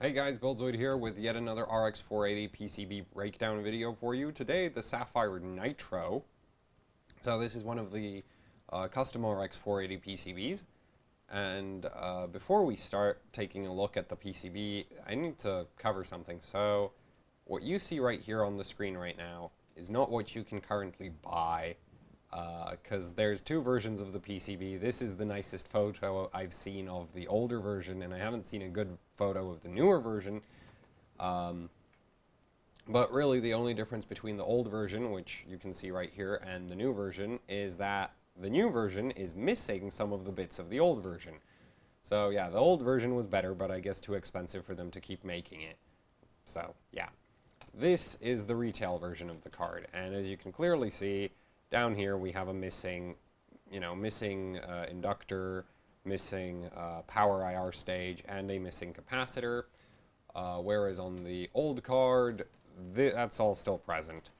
Hey guys, Buildzoid here with yet another RX 480 PCB breakdown video for you. Today, the Sapphire Nitro. So this is one of the uh, custom RX 480 PCBs. And uh, before we start taking a look at the PCB, I need to cover something. So what you see right here on the screen right now is not what you can currently buy because uh, there's two versions of the PCB. This is the nicest photo I've seen of the older version, and I haven't seen a good photo of the newer version. Um, but really, the only difference between the old version, which you can see right here, and the new version is that the new version is missing some of the bits of the old version. So yeah, the old version was better, but I guess too expensive for them to keep making it. So yeah, this is the retail version of the card, and as you can clearly see, down here we have a missing, you know, missing uh, inductor, missing uh, power IR stage, and a missing capacitor. Uh, whereas on the old card, th that's all still present.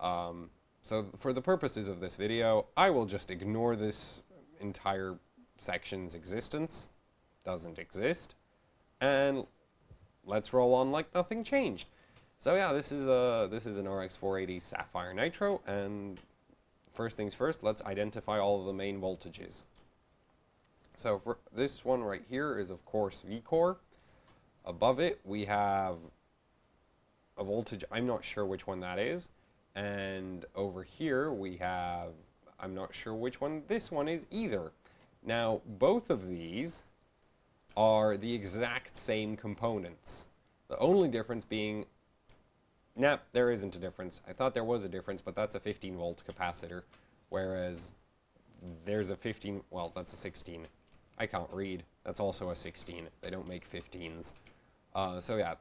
Um, so for the purposes of this video, I will just ignore this entire section's existence. Doesn't exist. And let's roll on like nothing changed. So yeah, this is a this is an RX 480 Sapphire Nitro, and first things first, let's identify all of the main voltages. So for this one right here is of course V-core. Above it we have a voltage, I'm not sure which one that is. And over here we have, I'm not sure which one this one is either. Now both of these are the exact same components. The only difference being Nah, there isn't a difference. I thought there was a difference, but that's a 15 volt capacitor, whereas there's a 15, well, that's a 16. I can't read. That's also a 16. They don't make 15s. Uh, so yeah,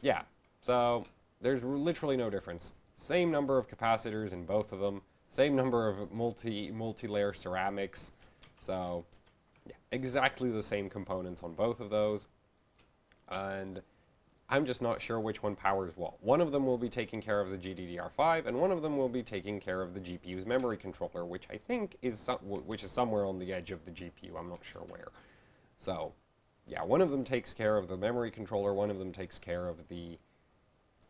yeah. So there's literally no difference. Same number of capacitors in both of them. Same number of multi multi-layer ceramics. So yeah, exactly the same components on both of those. And I'm just not sure which one powers what. One of them will be taking care of the GDDR5, and one of them will be taking care of the GPU's memory controller, which I think is which is somewhere on the edge of the GPU. I'm not sure where. So, yeah, one of them takes care of the memory controller. One of them takes care of the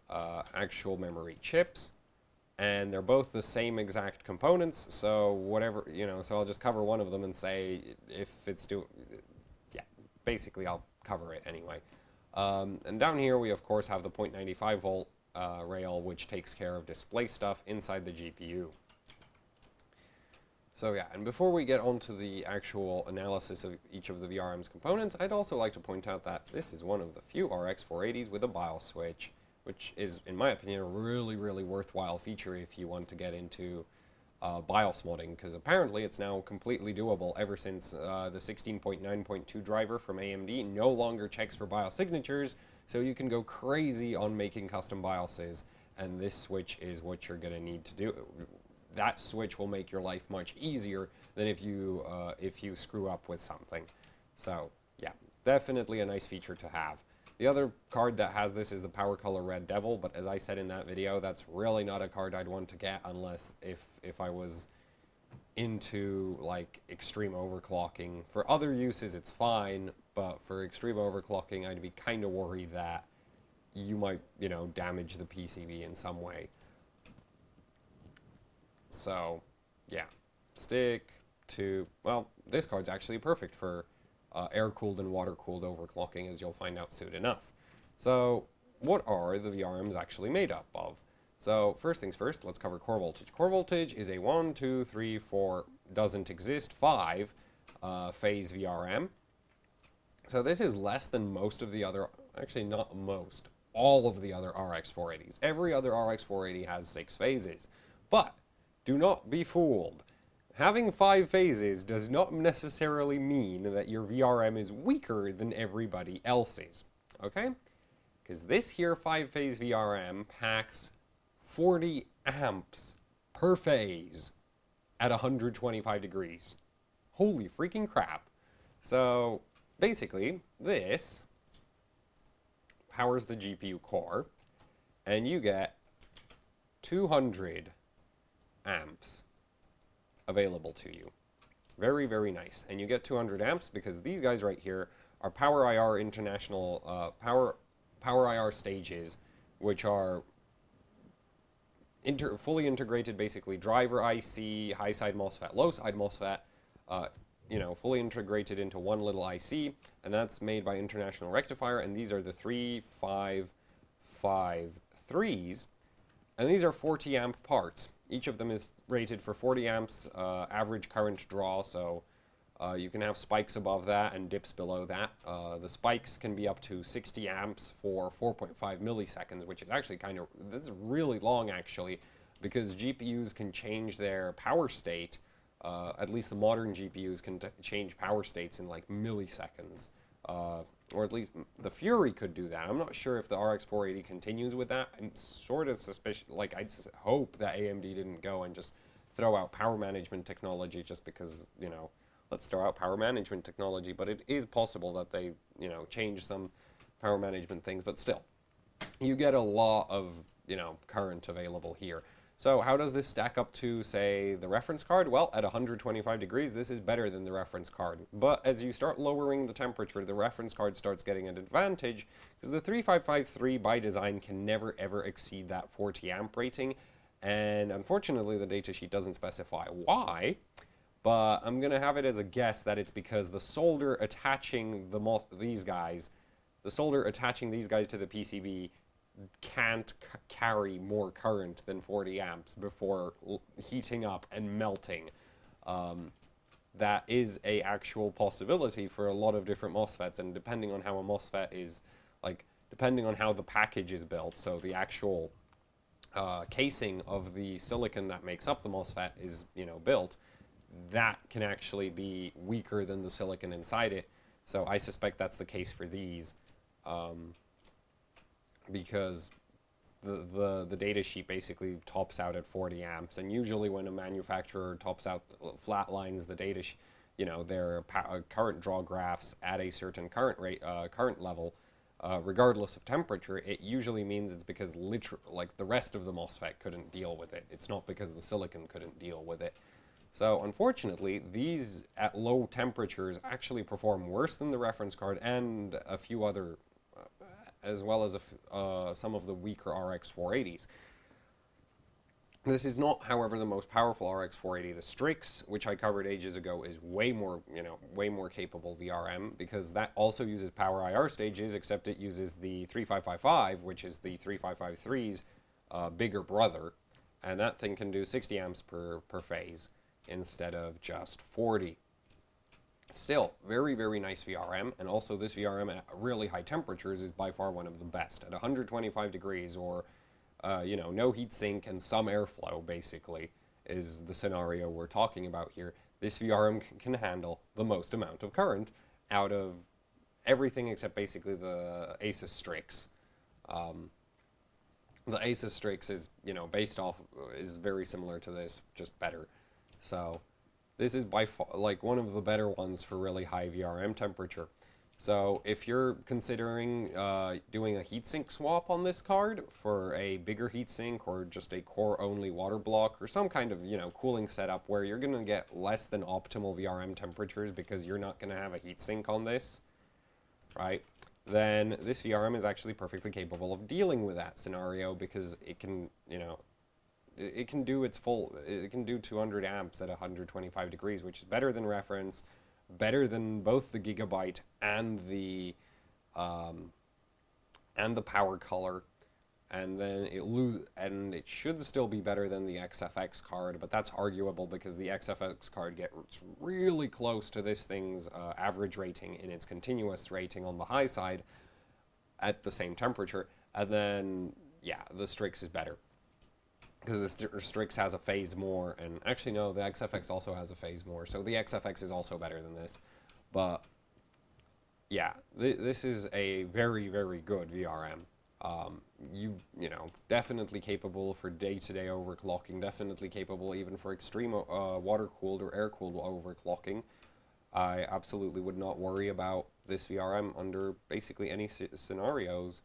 uh, actual memory chips, and they're both the same exact components. So whatever you know, so I'll just cover one of them and say if it's do, yeah, basically I'll cover it anyway. Um, and down here we of course have the 0.95 volt uh, rail which takes care of display stuff inside the GPU. So yeah, and before we get on to the actual analysis of each of the VRM's components, I'd also like to point out that this is one of the few RX 480s with a BIOS switch, which is, in my opinion, a really, really worthwhile feature if you want to get into uh, BIOS modding, because apparently it's now completely doable ever since uh, the 16.9.2 driver from AMD no longer checks for BIOS signatures, so you can go crazy on making custom BIOSes, and this switch is what you're going to need to do. That switch will make your life much easier than if you, uh, if you screw up with something. So, yeah, definitely a nice feature to have. The other card that has this is the PowerColor Red Devil, but as I said in that video, that's really not a card I'd want to get unless if, if I was into like extreme overclocking. For other uses, it's fine, but for extreme overclocking, I'd be kind of worried that you might, you know, damage the PCB in some way. So, yeah, stick to, well, this card's actually perfect for uh, air-cooled and water-cooled overclocking, as you'll find out soon enough. So what are the VRMs actually made up of? So first things first, let's cover core voltage. Core voltage is a 1, 2, 3, 4, doesn't exist, 5 uh, phase VRM. So this is less than most of the other, actually not most, all of the other RX 480s. Every other RX 480 has 6 phases. But do not be fooled. Having five phases does not necessarily mean that your VRM is weaker than everybody else's, okay? Because this here five-phase VRM packs 40 amps per phase at 125 degrees. Holy freaking crap. So, basically, this powers the GPU core, and you get 200 amps available to you. Very, very nice. And you get 200 amps because these guys right here are Power IR International, uh, Power Power IR stages, which are inter fully integrated, basically driver IC, high side MOSFET, low side MOSFET, uh, you know, fully integrated into one little IC, and that's made by International Rectifier, and these are the 3553s, and these are 40 amp parts. Each of them is rated for 40 amps uh, average current draw, so uh, you can have spikes above that and dips below that. Uh, the spikes can be up to 60 amps for 4.5 milliseconds, which is actually kind of, this is really long actually, because GPUs can change their power state, uh, at least the modern GPUs can change power states in like milliseconds. Uh, or at least the Fury could do that. I'm not sure if the RX 480 continues with that. I'm sort of suspicious, like I hope that AMD didn't go and just throw out power management technology just because, you know, let's throw out power management technology, but it is possible that they, you know, change some power management things, but still, you get a lot of, you know, current available here. So how does this stack up to, say, the reference card? Well, at 125 degrees, this is better than the reference card. But as you start lowering the temperature, the reference card starts getting an advantage, because the 3553 by design can never ever exceed that 40 amp rating, and unfortunately the datasheet doesn't specify why, but I'm going to have it as a guess that it's because the solder attaching the these guys, the solder attaching these guys to the PCB can't carry more current than 40 amps before heating up and melting. Um, that is a actual possibility for a lot of different MOSFETs, and depending on how a MOSFET is, like, depending on how the package is built, so the actual uh, casing of the silicon that makes up the MOSFET is, you know, built, that can actually be weaker than the silicon inside it. So I suspect that's the case for these um, because the, the, the data sheet basically tops out at 40 amps. And usually when a manufacturer tops out, flatlines the data, you know, their uh, current draw graphs at a certain current rate, uh, current level, uh, regardless of temperature, it usually means it's because literal, like the rest of the MOSFET couldn't deal with it. It's not because the silicon couldn't deal with it. So unfortunately, these at low temperatures actually perform worse than the reference card and a few other, uh, as well as uh, some of the weaker RX 480s. This is not, however, the most powerful RX 480. The Strix, which I covered ages ago, is way more, you know, way more capable VRM because that also uses power IR stages, except it uses the 3555, which is the 3553's uh, bigger brother, and that thing can do 60 amps per, per phase instead of just 40. Still, very, very nice VRM, and also this VRM at really high temperatures is by far one of the best. At 125 degrees or, uh, you know, no heat sink and some airflow, basically, is the scenario we're talking about here. This VRM can handle the most amount of current out of everything except basically the Asus Strix. Um, the Asus Strix is, you know, based off, is very similar to this, just better. So this is by far like one of the better ones for really high VRM temperature. So if you're considering uh, doing a heatsink swap on this card for a bigger heatsink or just a core only water block or some kind of you know cooling setup where you're going to get less than optimal VRM temperatures because you're not going to have a heatsink on this, right? Then this VRM is actually perfectly capable of dealing with that scenario because it can, you know, it can do its full, it can do 200 amps at 125 degrees, which is better than reference, better than both the Gigabyte and the, um, and the PowerColor. And then it lose, and it should still be better than the XFX card, but that's arguable because the XFX card gets really close to this thing's uh, average rating in its continuous rating on the high side at the same temperature. And then, yeah, the Strix is better because the Strix has a phase more, and actually no, the XFX also has a phase more, so the XFX is also better than this. But yeah, th this is a very very good VRM. Um, you you know definitely capable for day-to-day -day overclocking, definitely capable even for extreme uh, water-cooled or air-cooled overclocking. I absolutely would not worry about this VRM under basically any scenarios.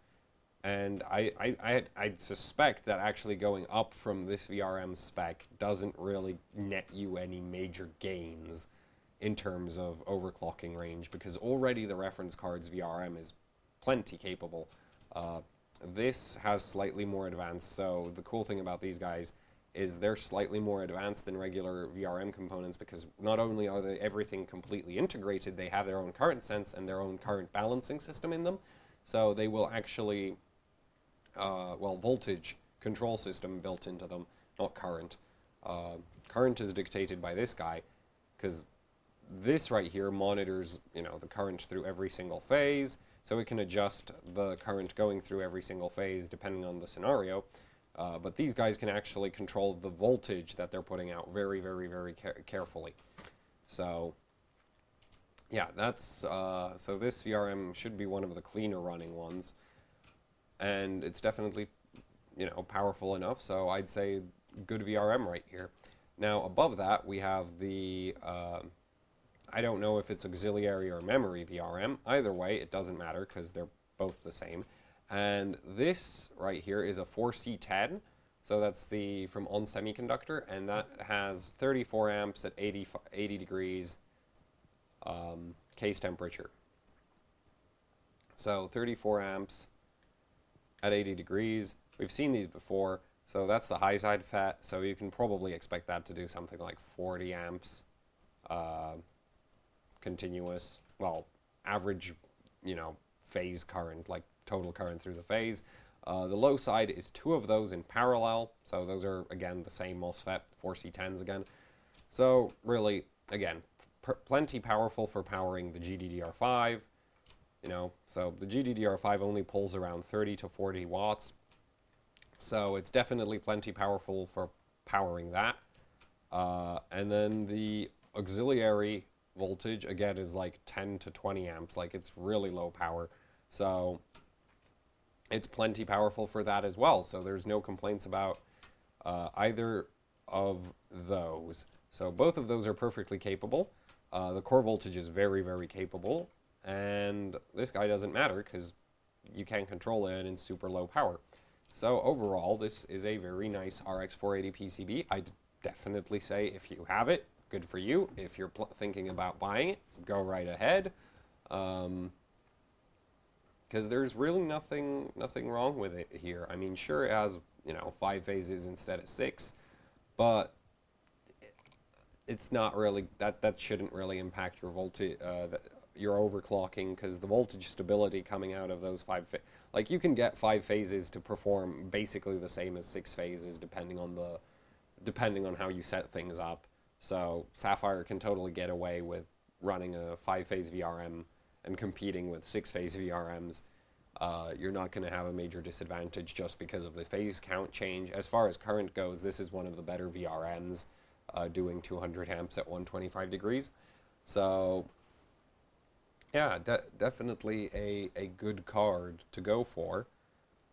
And I, I, I, I suspect that actually going up from this VRM spec doesn't really net you any major gains in terms of overclocking range because already the reference card's VRM is plenty capable. Uh, this has slightly more advanced, so the cool thing about these guys is they're slightly more advanced than regular VRM components because not only are they everything completely integrated, they have their own current sense and their own current balancing system in them. So they will actually, uh, well, voltage control system built into them, not current. Uh, current is dictated by this guy because this right here monitors, you know, the current through every single phase. So it can adjust the current going through every single phase depending on the scenario. Uh, but these guys can actually control the voltage that they're putting out very, very, very carefully. So, yeah, that's, uh, so this VRM should be one of the cleaner running ones. And it's definitely, you know, powerful enough, so I'd say good VRM right here. Now, above that, we have the, uh, I don't know if it's auxiliary or memory VRM. Either way, it doesn't matter because they're both the same. And this right here is a 4C10. So that's the from On Semiconductor, and that has 34 amps at 80, 80 degrees um, case temperature. So 34 amps at 80 degrees. We've seen these before, so that's the high side FET. So you can probably expect that to do something like 40 amps uh, continuous, well, average, you know, phase current, like total current through the phase. Uh, the low side is two of those in parallel, so those are, again, the same MOSFET, 4C10s again. So really, again, plenty powerful for powering the GDDR5, you know, so the GDDR5 only pulls around 30 to 40 watts, so it's definitely plenty powerful for powering that. Uh, and then the auxiliary voltage, again, is like 10 to 20 amps, like it's really low power. So it's plenty powerful for that as well. So there's no complaints about uh, either of those. So both of those are perfectly capable. Uh, the core voltage is very, very capable. And this guy doesn't matter because you can't control it and it's super low power. So overall, this is a very nice RX 480 PCB. I'd definitely say if you have it, good for you. If you're thinking about buying it, go right ahead. Um, because there's really nothing nothing wrong with it here. I mean, sure it has you know five phases instead of six, but it's not really that that shouldn't really impact your voltage uh, your overclocking because the voltage stability coming out of those five like you can get five phases to perform basically the same as six phases depending on the depending on how you set things up. So Sapphire can totally get away with running a five phase VRM and competing with six phase VRMs, uh, you're not going to have a major disadvantage just because of the phase count change. As far as current goes, this is one of the better VRMs uh, doing 200 amps at 125 degrees. So yeah, de definitely a, a good card to go for.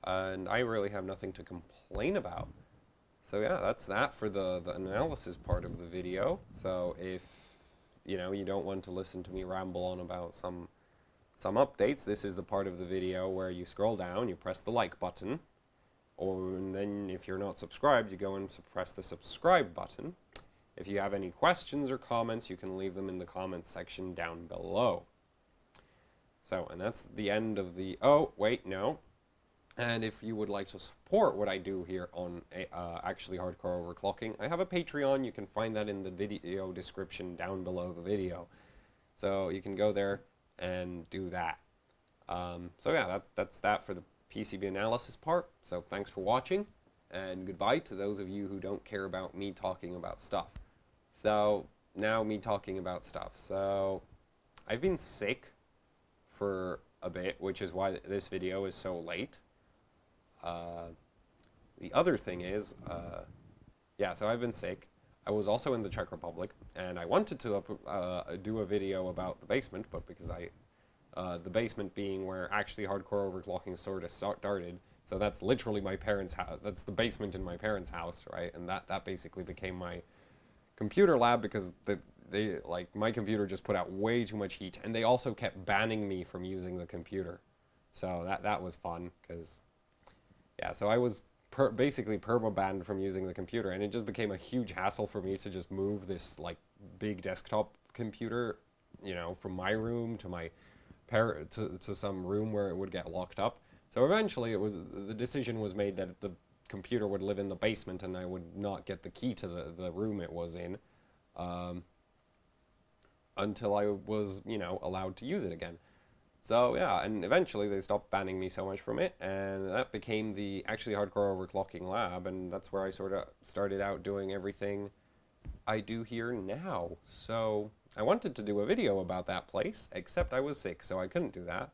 And I really have nothing to complain about. So yeah, that's that for the, the analysis part of the video. So if you know you don't want to listen to me ramble on about some some updates, this is the part of the video where you scroll down, you press the like button, or then if you're not subscribed, you go and press the subscribe button. If you have any questions or comments, you can leave them in the comments section down below. So, and that's the end of the, oh, wait, no. And if you would like to support what I do here on uh, actually hardcore overclocking, I have a Patreon. You can find that in the video description down below the video. So you can go there, and do that. Um, so yeah, that, that's that for the PCB analysis part. So thanks for watching, and goodbye to those of you who don't care about me talking about stuff. So now me talking about stuff. So I've been sick for a bit, which is why this video is so late. Uh, the other thing is, uh, yeah, so I've been sick. I was also in the Czech Republic, and I wanted to uh, do a video about the basement, but because I, uh, the basement being where actually hardcore overclocking sort of started, so that's literally my parents' house. That's the basement in my parents' house, right? And that that basically became my computer lab because the, they like my computer just put out way too much heat, and they also kept banning me from using the computer. So that that was fun because, yeah. So I was per basically perma-banned from using the computer, and it just became a huge hassle for me to just move this like big desktop computer, you know, from my room to my par to, to some room where it would get locked up. So So eventually, it was the decision was made that the computer would live in the basement, and I would not get the key to the the room it was in, um, until I was you know allowed to use it again. So yeah, and eventually they stopped banning me so much from it, and that became the actually hardcore overclocking lab, and that's where I sort of started out doing everything I do here now. So I wanted to do a video about that place, except I was sick, so I couldn't do that.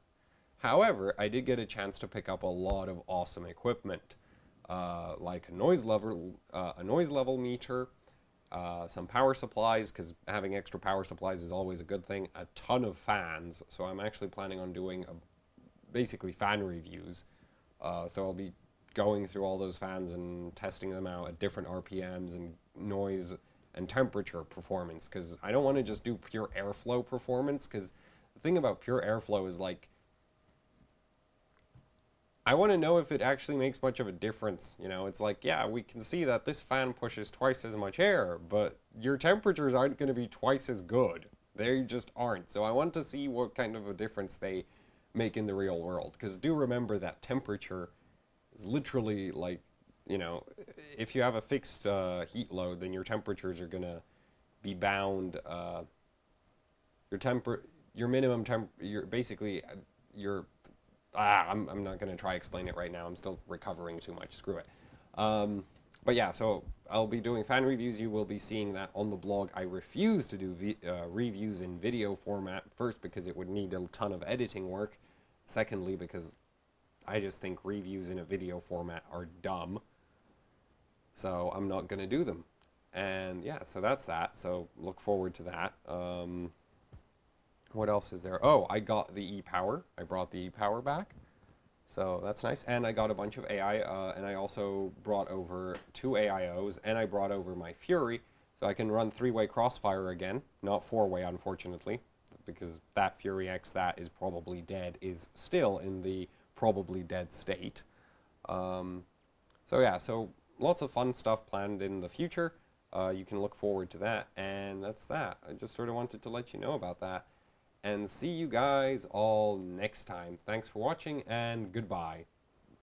However, I did get a chance to pick up a lot of awesome equipment, uh, like a noise level, uh, a noise level meter, uh, some power supplies, because having extra power supplies is always a good thing, a ton of fans, so I'm actually planning on doing a, basically fan reviews. Uh, so I'll be going through all those fans and testing them out at different RPMs and noise and temperature performance, because I don't want to just do pure airflow performance, because the thing about pure airflow is like, I want to know if it actually makes much of a difference. You know, it's like, yeah, we can see that this fan pushes twice as much air, but your temperatures aren't going to be twice as good. They just aren't. So I want to see what kind of a difference they make in the real world. Because do remember that temperature is literally like, you know, if you have a fixed uh, heat load, then your temperatures are going to be bound. Uh, your temper, your minimum temp, your basically uh, your ah, I'm, I'm not going to try explain it right now. I'm still recovering too much. Screw it. Um, but yeah, so I'll be doing fan reviews. You will be seeing that on the blog. I refuse to do uh, reviews in video format. First, because it would need a ton of editing work. Secondly, because I just think reviews in a video format are dumb. So I'm not going to do them. And yeah, so that's that. So look forward to that. Um, what else is there? Oh, I got the e-power. I brought the e-power back. So that's nice. And I got a bunch of AI, uh, and I also brought over two AIOs, and I brought over my Fury, so I can run three-way crossfire again. Not four-way, unfortunately, because that Fury X that is probably dead is still in the probably dead state. Um, so yeah, so lots of fun stuff planned in the future. Uh, you can look forward to that, and that's that. I just sort of wanted to let you know about that and see you guys all next time. Thanks for watching and goodbye.